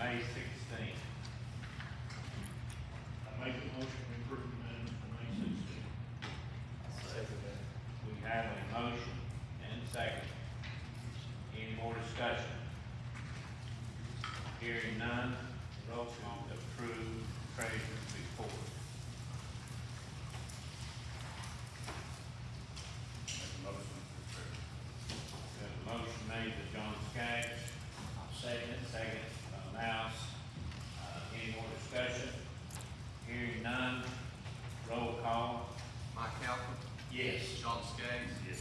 May 6th. Yes. John Skaggs, Yes.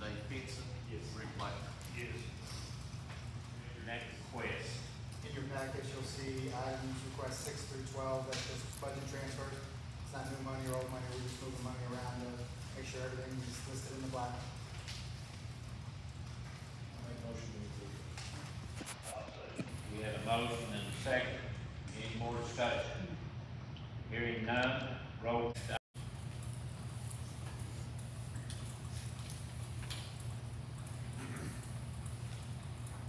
Dave Peterson. Yes. Rick Blackton. Yes. Next request. In your package, you'll see items request six through twelve, that's just budget transfers. It's not new money or old money, we're just moving money around to make sure everything is listed in the black. I make a motion to approve. I'll. We have a motion and a second. Any more discussion? Hearing none, roll.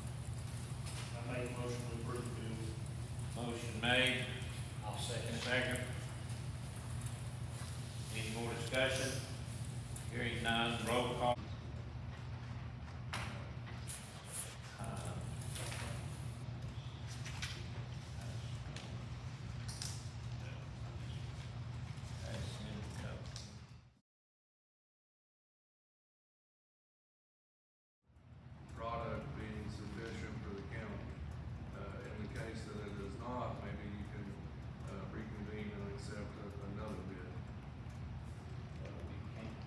I make a motion to approve the bills. Motion made. I'll second Second. Any more discussion? Hearing none, roll call. Uh, that's in the- Product being sufficient for the county. Uh, in the case that it is not, maybe you can, uh, reconvene and accept a- another bid. Uh, we can't,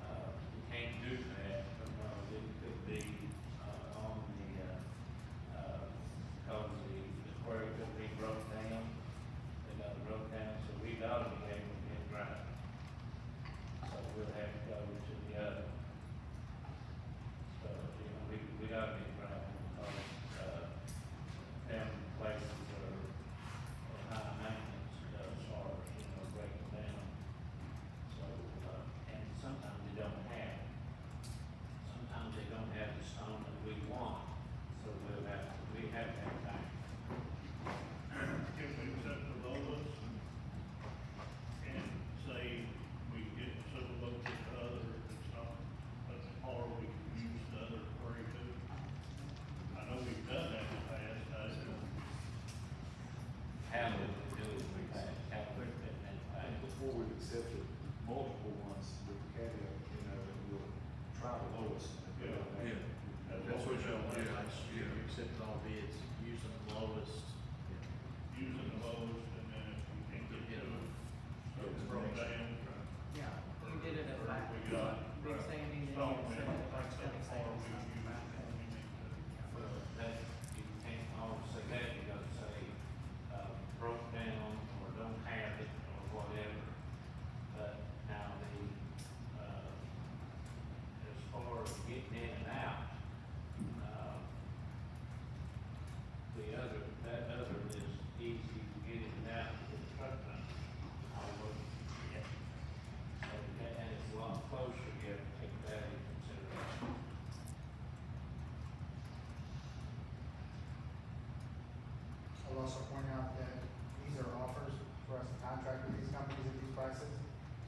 uh, we can't do that, but, uh, it could be, uh, on the, uh, uh, cause the, the quarry could be broke down. They got it broke down, so we gotta be able to get right. So we'll have to go to the other. So, you know, we, we gotta be right, because, uh, them places are, are high maintenance, uh, as far as, you know, breaking down. So, uh, and sometimes they don't have, sometimes they don't have the stone that we want, so we'll have, we have that time. Can we accept the lowest and say we get some of those to the other, if it's not, that's or we can use the other quarry too? I know we've done that in the past, I said, How would we do it, we had, how would it, and, And and, before we've accepted multiple ones with the caveat, you know, that we'll try the lowest. Yeah. Yeah. that's what y'all want. Yeah, yeah. You accepted all bids, using the lowest. Using the lowest and then if we can't get to it, so it's broke down. Yeah, you did it at Or five, we got, big right, standing, you stone, know, we so don't like think so seven far, we stands. use it, we need to. well, that, you can't always say that, you gotta say, uh, broke down, or don't have it, or whatever. But now the, uh, as far as getting in and out, uh, the other, that other is easy to get in and out with the truck run. Although, yeah. So, that- and it's a lot closer, you have to take that into consideration. I'll also point out that these are offers for us to contract with these companies at these prices.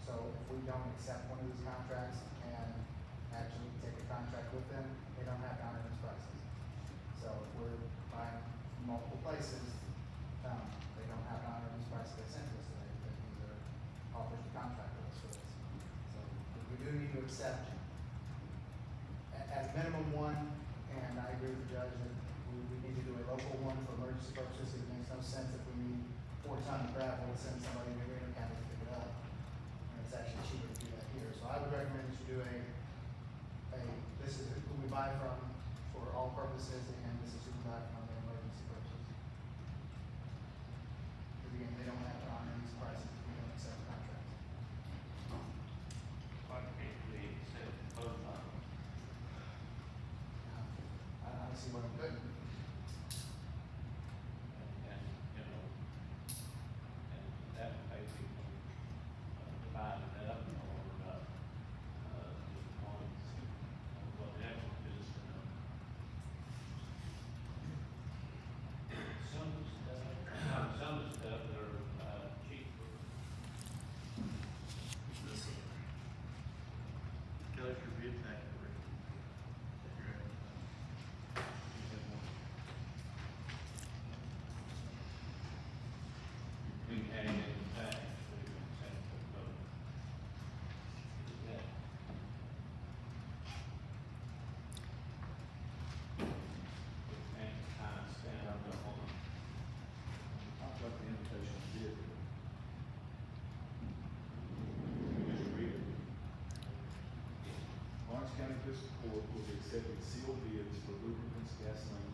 So if we don't accept one of these contracts and actually take a contract with them, they don't have to honor these prices. So if we're buying from multiple places, um, they don't have to honor these prices they sent us today, but these are offers to contract with us for. So we do need to accept a- as minimum one, and I agree with the judge that to do a local one for emergency purposes. It makes no sense if we need four ton of gravel to send somebody to Reno County to pick it up. And it's actually cheaper to do that here. So I would recommend that you do a, a, this is who we buy from for all purposes, and this is who we buy from for emergency purposes. Because again, they don't have pessoas, ovelhas, servem seu ovelhas, produzem conhecimento,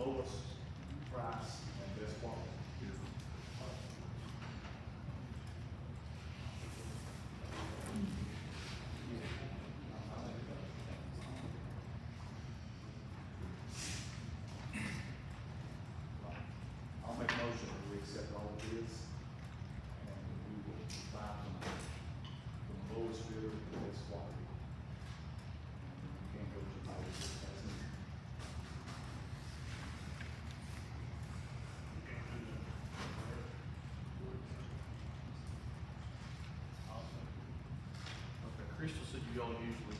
lowest price you don't usually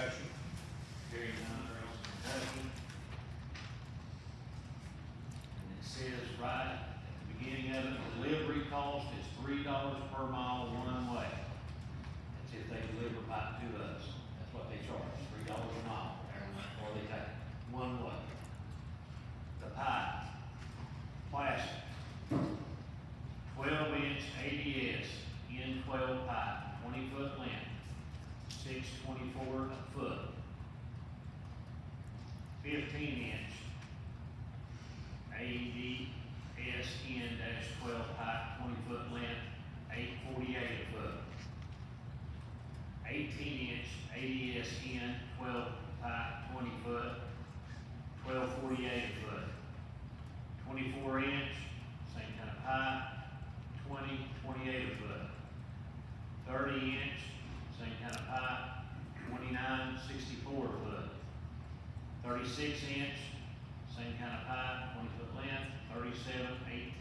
discussion? Hearing none, 10, 12 pipe, 20 foot, 12, 48 foot. 24 inch, same kind of pipe, 20, 28 foot. 30 inch, same kind of pipe, 29, 64 foot. 36 inch, same kind of pipe, 20 foot length, 37,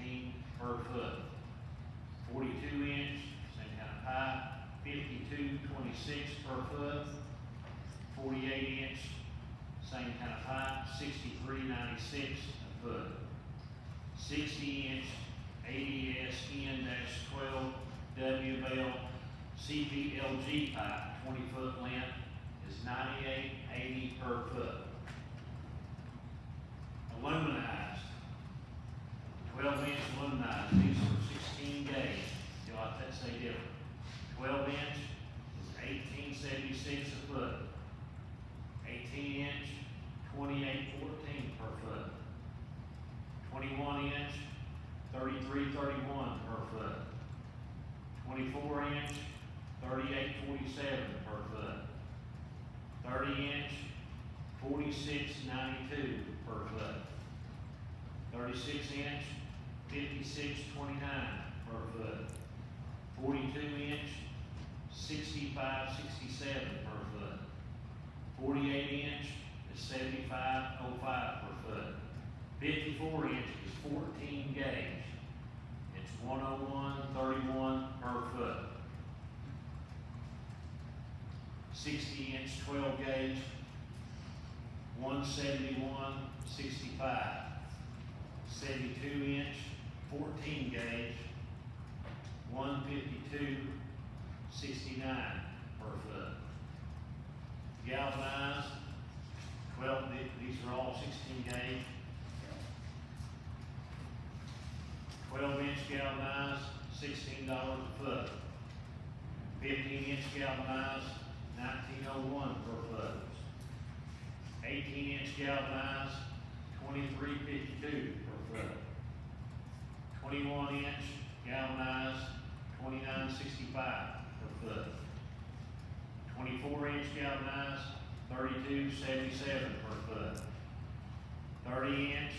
18 per foot. 42 inch, same kind of pipe, 52, 26 per foot. 48 inch, same kind of height, 63.96 a foot. 60 inch ADS N-12 WL CVLG pipe, 20 foot length, is 98.80 per foot. Aluminized, 12 inch aluminized, these for 16 days. You'll have to say different. 12 inch is 1876 a foot. 18 inch, 2814 per foot. 21 inch, 3331 per foot. 24 inch, 3847 per foot. 30 inch, 4692 per foot. 36 inch, 5629 per foot. 42 inch, 6567 per 48 inch is 75.05 per foot. 54 inch is 14 gauge. It's 101.31 per foot. 60 inch 12 gauge, 171.65. 72 inch 14 gauge, 152.69 per foot. Galvanized, twelve, th- these are all sixteen gauge. Twelve inch galvanized, sixteen dollars a foot. Fifteen inch galvanized, nineteen oh one per foot. Eighteen inch galvanized, twenty-three fifty-two per foot. Twenty-one inch galvanized, twenty-nine sixty-five per foot. Twenty-four inch galvanized, thirty-two seventy-seven per foot. Thirty inch,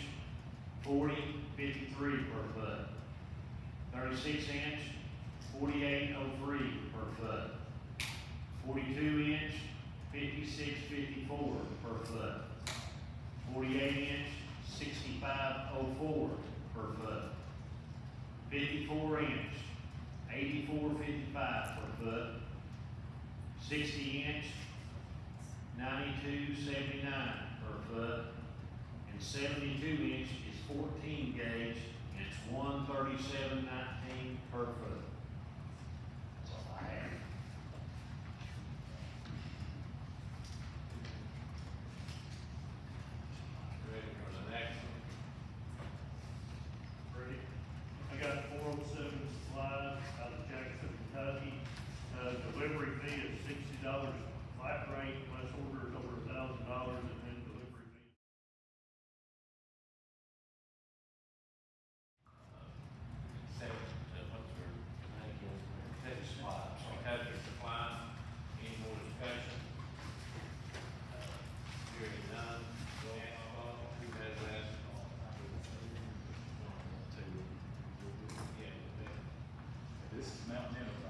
forty fifty-three per foot. Thirty-six inch, forty-eight oh three per foot. Forty-two inch, fifty-six fifty-four per foot. Forty-eight inch, sixty-five oh four per foot. Fifty-four inch, eighty-four fifty-five per foot. Sixty inch, ninety-two seventy-nine per foot. And seventy-two inch is fourteen gauge, and it's one thirty-seven nineteen per foot. That's all I have. Ready for the next one? Ready? I got four oh seven supplies out of Jackson, Kentucky. Uh, delivery fee is sixty dollars flat rate, plus orders over a thousand dollars and then delivery fee. Seven, uh, what's your, thank you, Teddy Supply, so Teddy Supply, any more discussion? Uh, Hearing none, roll call, who has last? Yeah, yeah. This is Mountain Enterprises.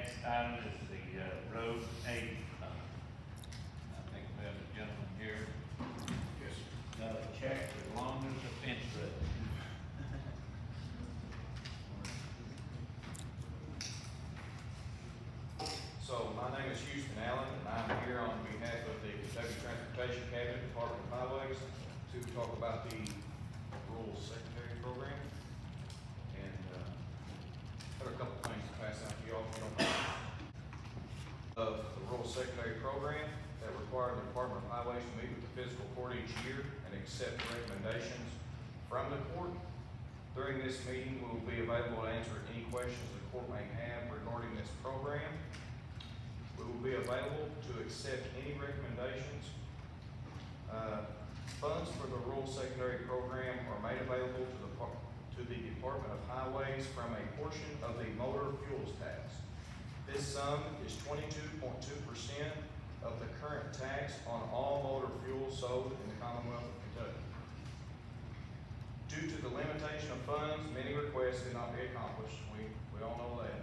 Next item is the, uh, road aid fund. I think we have a gentleman here. Yes. Got a check as long as the fence road. So my name is Houston Allen, and I'm here on behalf of the Kentucky Transportation Cabinet Department of Highways to talk about the rural secondary program. And, uh, have a couple things to pass out to y'all, if you don't mind. Of the rural secondary program that require the Department of Highways to meet with the fiscal court each year and accept recommendations from the court. During this meeting, we will be available to answer any questions the court may have regarding this program. We will be available to accept any recommendations. Uh, Funds for the rural secondary program are made available to the, to the Department of Highways from a portion of the motor fuels tax. This sum is twenty-two point two percent of the current tax on all motor fuel sold in the Commonwealth of Kentucky. Due to the limitation of funds, many requests did not be accomplished. We, we all know that.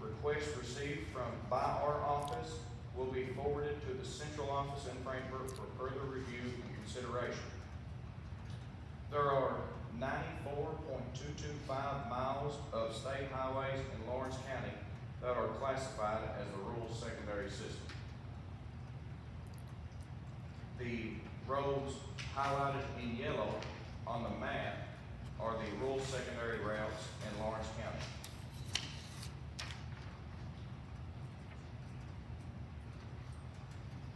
Requests received from, by our office will be forwarded to the central office in Frankfort for further review and consideration. There are ninety-four point two-two-five miles of state highways in Lawrence County that are classified as the rural secondary system. The roads highlighted in yellow on the map are the rural secondary routes in Lawrence County.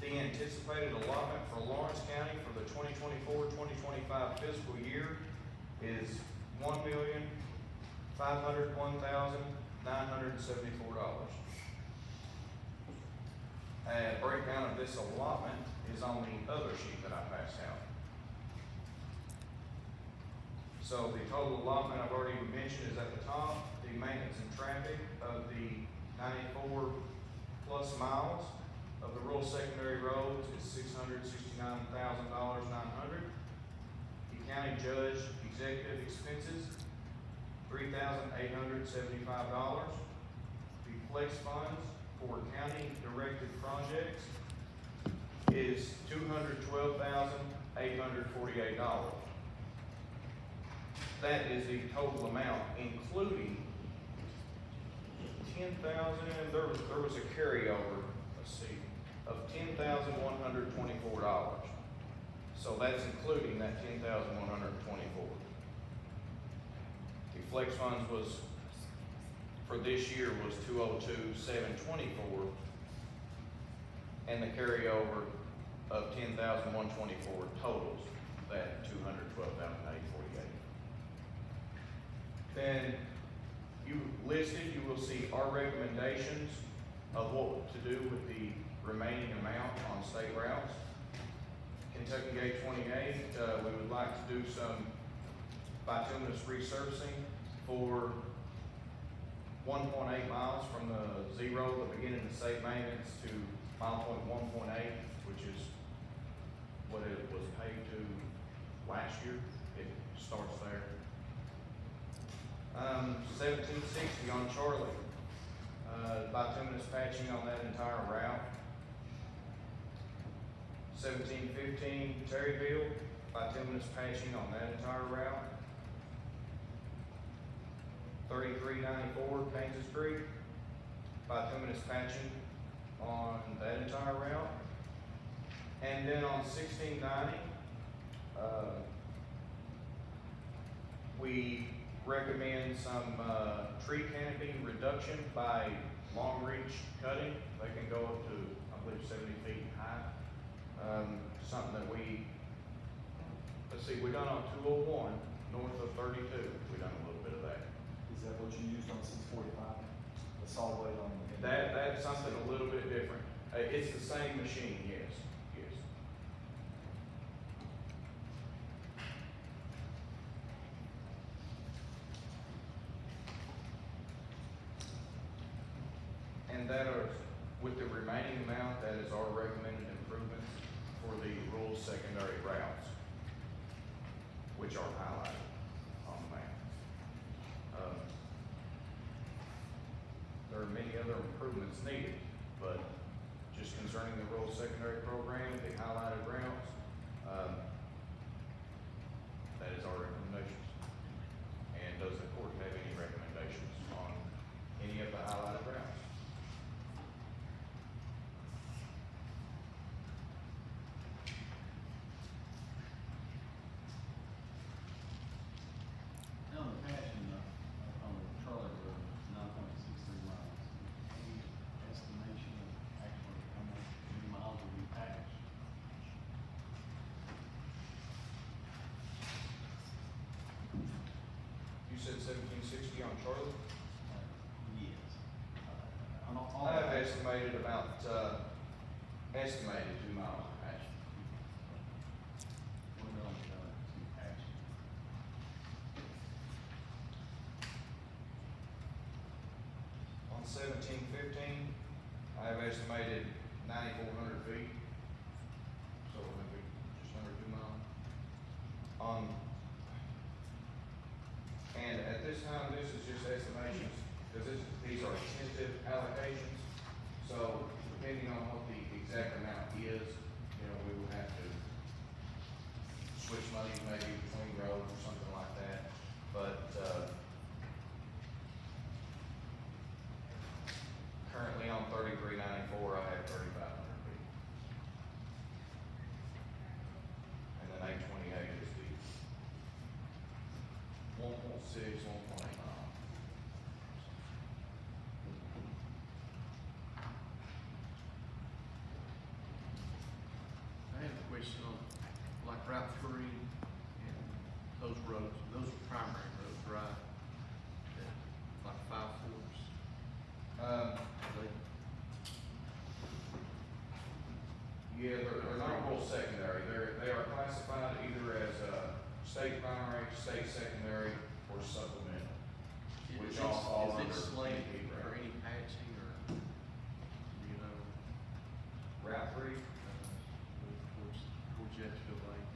The anticipated allotment for Lawrence County for the 2024-2025 fiscal year is one million, five hundred one thousand, nine hundred and seventy-four dollars. A breakdown of this allotment is on the other sheet that I passed out. So the total allotment I've already mentioned is at the top, the maintenance and traffic of the ninety-four plus miles of the rural secondary roads is six hundred sixty-nine thousand dollars nine hundred. The county judge executive expenses, three thousand eight hundred seventy-five dollars. The flex funds for county directed projects is two hundred twelve thousand eight hundred forty-eight dollars. That is the total amount, including ten thousand, there was, there was a carryover, let's see, of ten thousand one hundred twenty-four dollars. So that's including that ten thousand one hundred twenty-four. The flex funds was, for this year was two oh two seven twenty-four. And the carryover of ten thousand one twenty-four totals that two hundred twelve thousand eight forty-eight. Then you listed, you will see our recommendations of what to do with the remaining amount on state routes. Kentucky Gate twenty-eight, uh, we would like to do some bituminous resurfacing for one point eight miles from the zero, the beginning of state maintenance to mile point one point eight, which is what it was paid to last year. It starts there. Um, seventeen sixty on Charley, uh, bituminous patching on that entire route. Seventeen fifteen Terryville, bituminous patching on that entire route. Thirty-three ninety-four Kansas Creek, bituminous patching on that entire route. And then on sixteen ninety, uh, we recommend some, uh, tree canopy reduction by long reach cutting. They can go up to, I believe, seventy feet high. Um, something that we, let's see, we done on two oh one, north of thirty-two, we done a little bit of that. Is that what you used on six forty-five? The solid weight on? That, that's something a little bit different. Uh, it's the same machine, yes, yes. And that are, with the remaining amount, that is our recommended improvements for the rural secondary routes, which are highlighted on the map. Um, there are many other improvements needed, but just concerning the rural secondary program, the highlighted routes, um, that is our recommendations. And does the court have any recommendations on any of the highlighted routes? On the passion, uh, on the Charley Road, nine point six three miles, any estimation of actually how much, many miles will be patched? You said seventeen sixty on Charley? Uh, Yes. Uh, On all, all. I have estimated about, uh, estimated two miles of patch. We're going to, to patch. On seventeen fifteen, I have estimated ninety-four hundred feet. So maybe just under two miles. On, and at this time, this is just estimations, these are tentative allocations. So depending on what the exact amount is, you know, we will have to switch money maybe between roads or something like that. But, uh, Currently on thirty-three ninety-four, I have thirty-five hundred feet. And then eight twenty-eight is the one point six, one point eight mile. I have a question on, like Route three and those roads, those are primary roads, right? That, Like Five Forks, Um, they, yeah, they're, they're secondary, they're, they are classified either as, uh, state primary, state secondary, or supplemental. Which all fall is under slated DEP for route. any patching or, you know? Route three, uh, towards, towards Yatesville Lake.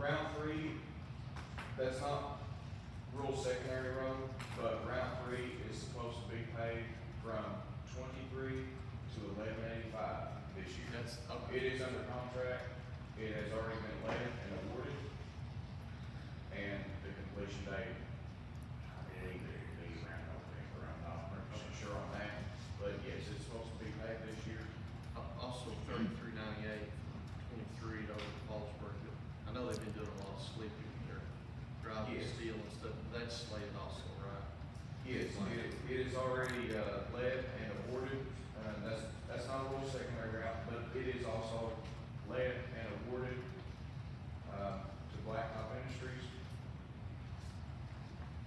Round three, that's not rural secondary road, but round three is supposed to be paid from twenty-three to eleven eighty-five this year. That's, It okay. is under contract, it has already been let and awarded, and completion date, I believe it could be around November, I'm not hundred percent sure on that, but yes, it's supposed to be paid this year. Al- Also thirty-three ninety-eight twenty-three over to Fallsburg. I know they've been doing a lot of sleeping there, driving Yes. steel and stuff, but that's slated also, right? Yes, it, it is already, uh, led and awarded, uh, that's, that's not a rural secondary route, but it is also led and awarded, uh, to Blacktop Industries.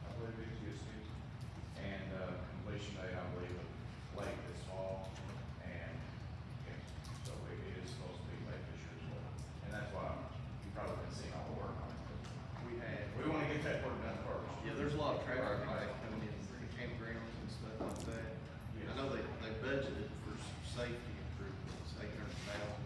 I believe it is, yes, and, uh, completion date, I believe, of late this fall, and, yes, so it, it is supposed to be late this year as well. And that's why you've probably been seeing all the work on it, 'cause We had. we wanna get that work done first. Yeah, there's a lot of traffic like coming in from campgrounds and stuff like that. I know they, they budgeted for safety improvements, eight hundred thousand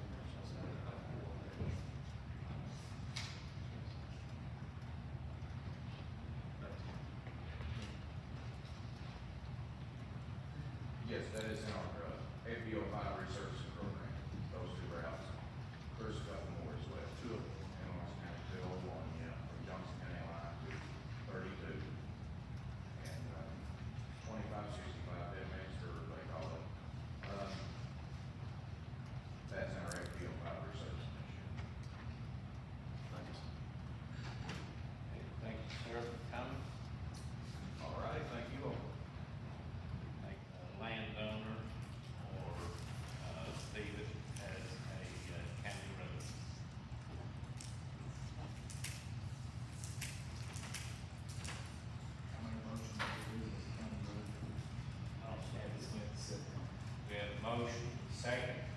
Yes, that is in our, uh, FBO five Augusto, certo?